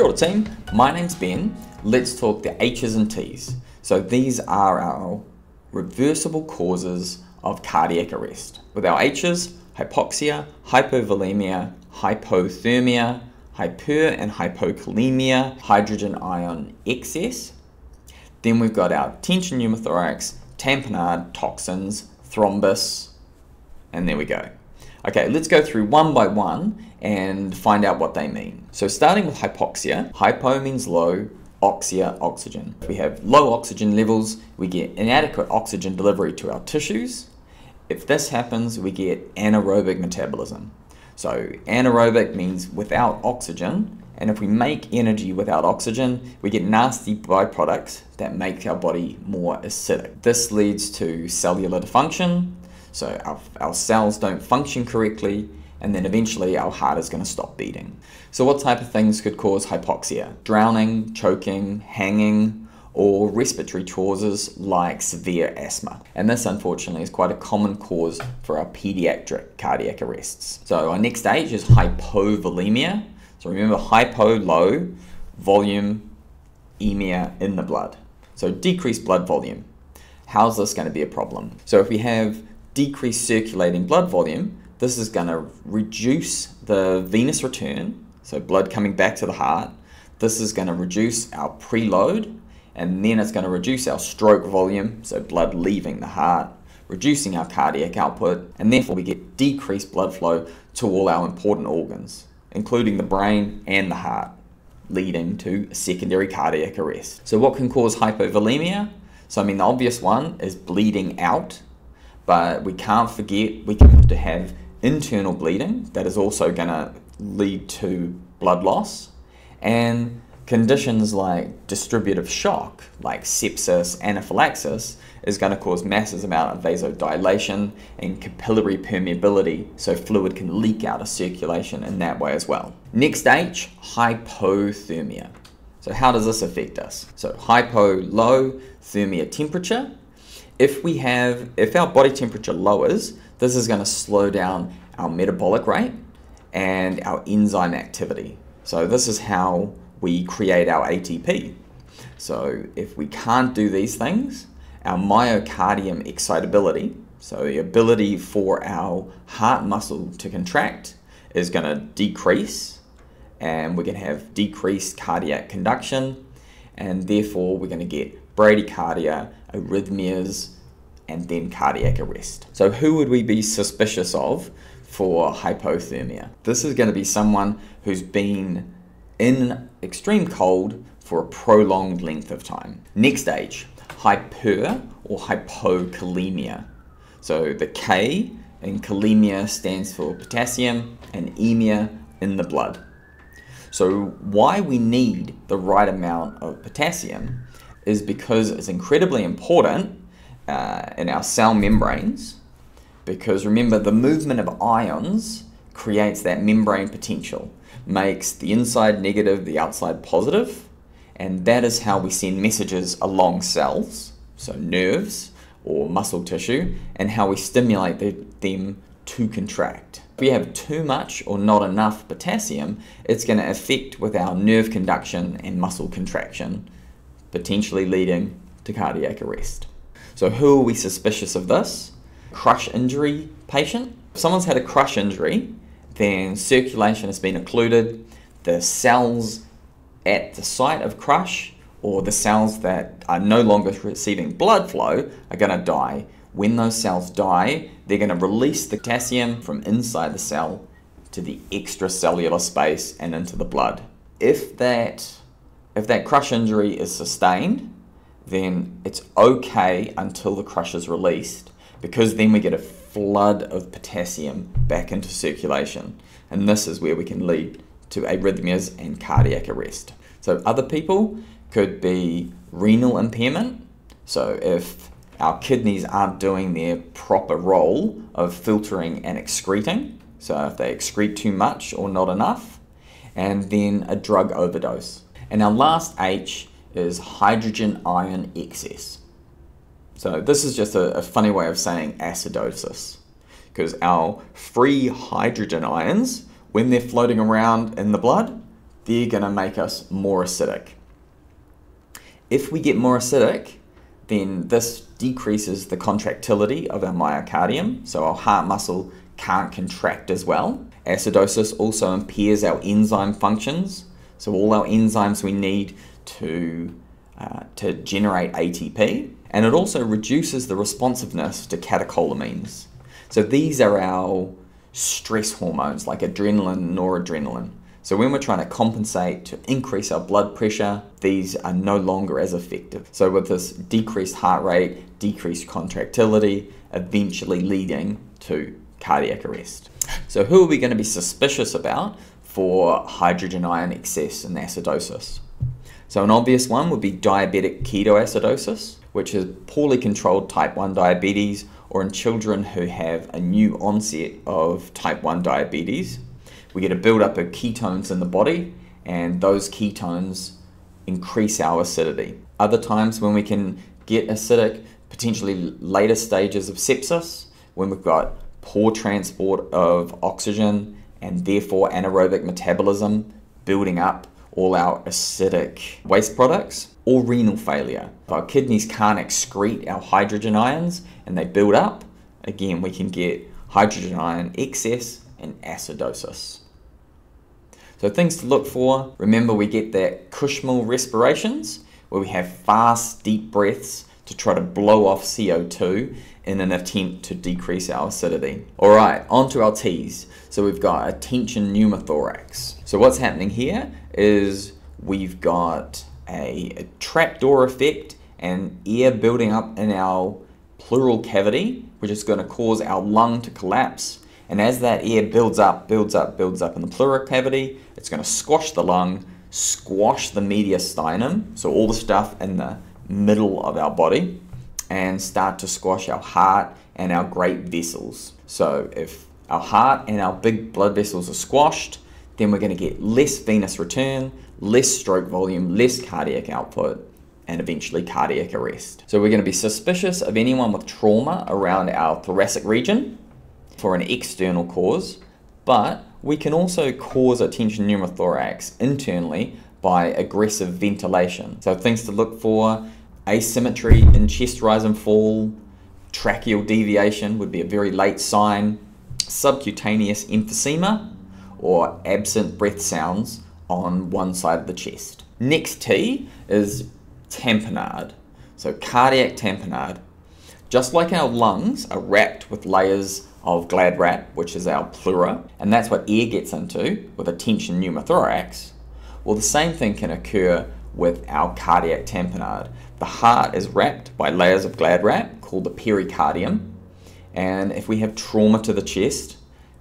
Kia ora team, my name's Ben. Let's talk the H's and T's. So these are our reversible causes of cardiac arrest. With our H's, hypoxia, hypovolemia, hypothermia, hyper and hypokalemia, hydrogen ion excess. Then we've got our tension pneumothorax, tamponade, toxins, thrombus, and there we go. Okay, let's go through one by one and find out what they mean. So starting with hypoxia, hypo means low, oxia, oxygen. If we have low oxygen levels, we get inadequate oxygen delivery to our tissues. If this happens, we get anaerobic metabolism. So anaerobic means without oxygen, and if we make energy without oxygen, we get nasty byproducts that make our body more acidic. This leads to cellular dysfunction, so our, our cells don't function correctly, and then eventually our heart is going to stop beating. So what type of things could cause hypoxia? Drowning, choking, hanging, or respiratory causes like severe asthma. And this unfortunately is quite a common cause for our pediatric cardiac arrests. So our next stage is hypovolemia. So remember hypo, low, volume, emia in the blood. So decreased blood volume. How's this going to be a problem? So if we have decreased circulating blood volume, this is going to reduce the venous return, so blood coming back to the heart. This is going to reduce our preload, and then it's going to reduce our stroke volume, so blood leaving the heart, reducing our cardiac output, and therefore we get decreased blood flow to all our important organs, including the brain and the heart, leading to secondary cardiac arrest. So what can cause hypovolemia? So I mean the obvious one is bleeding out but we can't forget we can have to have internal bleeding that is also going to lead to blood loss and conditions like distributive shock like sepsis anaphylaxis is going to cause massive amount of vasodilation and capillary permeability so fluid can leak out of circulation in that way as well. Next h hypothermia. So how does this affect us? So hypo low thermia temperature if we have, if our body temperature lowers, this is going to slow down our metabolic rate and our enzyme activity. So this is how we create our ATP. So if we can't do these things, our myocardium excitability, so the ability for our heart muscle to contract is going to decrease and we're going to have decreased cardiac conduction and therefore we're going to get bradycardia, arrhythmias, and then cardiac arrest. So who would we be suspicious of for hypothermia? This is going to be someone who's been in extreme cold for a prolonged length of time. Next stage, hyper or hypokalemia. So the K in kalemia stands for potassium and emia in the blood. So why we need the right amount of potassium is because it's incredibly important uh, in our cell membranes because remember the movement of ions creates that membrane potential, makes the inside negative, the outside positive, and that is how we send messages along cells, so nerves or muscle tissue, and how we stimulate the, them to contract. If we have too much or not enough potassium, it's going to affect with our nerve conduction and muscle contraction, potentially leading to cardiac arrest. So who are we suspicious of this? Crush injury patient. If someone's had a crush injury, then circulation has been occluded. The cells at the site of crush or the cells that are no longer receiving blood flow are going to die. When those cells die, they're going to release the potassium from inside the cell to the extracellular space and into the blood. If that if that crush injury is sustained, then it's okay until the crush is released because then we get a flood of potassium back into circulation. And this is where we can lead to arrhythmias and cardiac arrest. So other people could be renal impairment. So if our kidneys aren't doing their proper role of filtering and excreting, so if they excrete too much or not enough, and then a drug overdose. And our last H is hydrogen ion excess. So this is just a, a funny way of saying acidosis because our free hydrogen ions, when they're floating around in the blood, they're going to make us more acidic. If we get more acidic, then this decreases the contractility of our myocardium, so our heart muscle can't contract as well. Acidosis also impairs our enzyme functions, so all our enzymes we need to, uh, to generate ATP, and it also reduces the responsiveness to catecholamines. So these are our stress hormones like adrenaline, noradrenaline. So when we're trying to compensate to increase our blood pressure, these are no longer as effective. So with this decreased heart rate, decreased contractility, eventually leading to cardiac arrest. So who are we going to be suspicious about for hydrogen ion excess and acidosis? So an obvious one would be diabetic ketoacidosis, which is poorly controlled type 1 diabetes or in children who have a new onset of type 1 diabetes we get a buildup of ketones in the body, and those ketones increase our acidity. Other times when we can get acidic, potentially later stages of sepsis, when we've got poor transport of oxygen and therefore anaerobic metabolism building up all our acidic waste products, or renal failure. If our kidneys can't excrete our hydrogen ions and they build up, again, we can get hydrogen ion excess and acidosis. So things to look for, remember we get that Kussmaul respirations, where we have fast, deep breaths to try to blow off CO2 in an attempt to decrease our acidity. All right, on to our T's. So we've got a tension pneumothorax. So what's happening here is we've got a, a trapdoor effect and air building up in our pleural cavity, which is going to cause our lung to collapse and as that air builds up, builds up, builds up in the pleural cavity, it's going to squash the lung, squash the mediastinum, so all the stuff in the middle of our body, and start to squash our heart and our great vessels. So if our heart and our big blood vessels are squashed, then we're going to get less venous return, less stroke volume, less cardiac output, and eventually cardiac arrest. So we're going to be suspicious of anyone with trauma around our thoracic region for an external cause, but we can also cause a tension pneumothorax internally by aggressive ventilation. So things to look for, asymmetry in chest rise and fall, tracheal deviation would be a very late sign, subcutaneous emphysema, or absent breath sounds on one side of the chest. Next T is tamponade. So cardiac tamponade. Just like our lungs are wrapped with layers of glad wrap, which is our pleura, and that's what air gets into with a tension pneumothorax, well, the same thing can occur with our cardiac tamponade. The heart is wrapped by layers of glad wrap called the pericardium, and if we have trauma to the chest,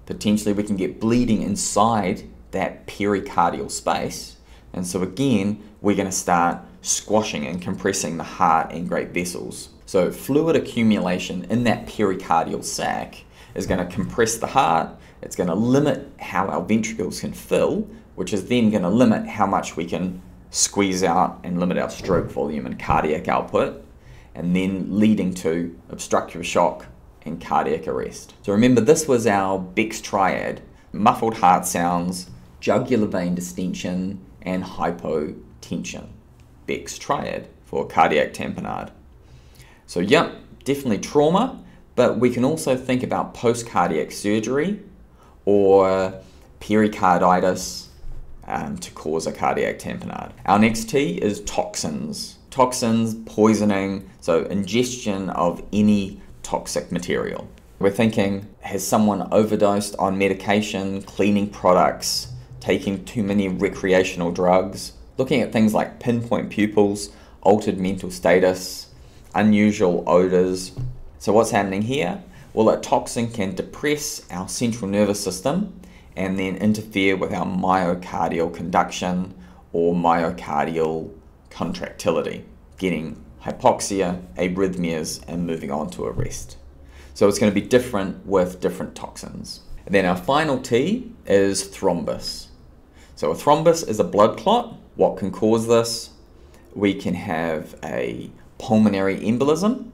potentially we can get bleeding inside that pericardial space, and so again, we're going to start squashing and compressing the heart and great vessels. So fluid accumulation in that pericardial sac is going to compress the heart, it's going to limit how our ventricles can fill, which is then going to limit how much we can squeeze out and limit our stroke volume and cardiac output, and then leading to obstructive shock and cardiac arrest. So remember, this was our Beck's triad muffled heart sounds, jugular vein distension, and hypotension. Beck's triad for cardiac tamponade. So, yep, definitely trauma but we can also think about post-cardiac surgery or pericarditis um, to cause a cardiac tamponade. Our next T is toxins. Toxins, poisoning, so ingestion of any toxic material. We're thinking, has someone overdosed on medication, cleaning products, taking too many recreational drugs? Looking at things like pinpoint pupils, altered mental status, unusual odors, so what's happening here? Well, a toxin can depress our central nervous system and then interfere with our myocardial conduction or myocardial contractility, getting hypoxia, arrhythmias, and moving on to arrest. So it's going to be different with different toxins. And then our final T is thrombus. So a thrombus is a blood clot. What can cause this? We can have a pulmonary embolism,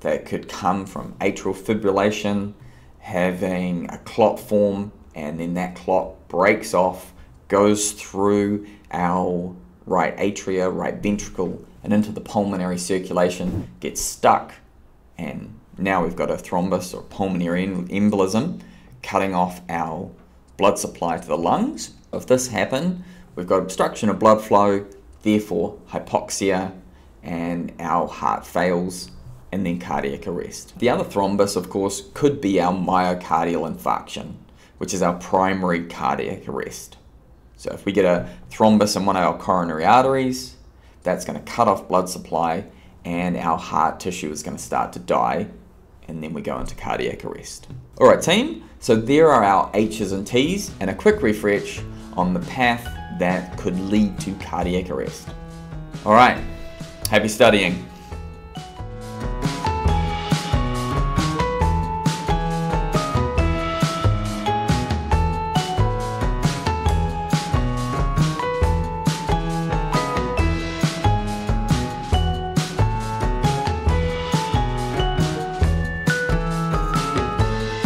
that could come from atrial fibrillation, having a clot form, and then that clot breaks off, goes through our right atria, right ventricle, and into the pulmonary circulation, gets stuck, and now we've got a thrombus or pulmonary embolism cutting off our blood supply to the lungs. If this happened, we've got obstruction of blood flow, therefore hypoxia, and our heart fails, and then cardiac arrest. The other thrombus, of course, could be our myocardial infarction, which is our primary cardiac arrest. So if we get a thrombus in one of our coronary arteries, that's going to cut off blood supply and our heart tissue is going to start to die and then we go into cardiac arrest. All right team, so there are our H's and T's and a quick refresh on the path that could lead to cardiac arrest. All right, happy studying.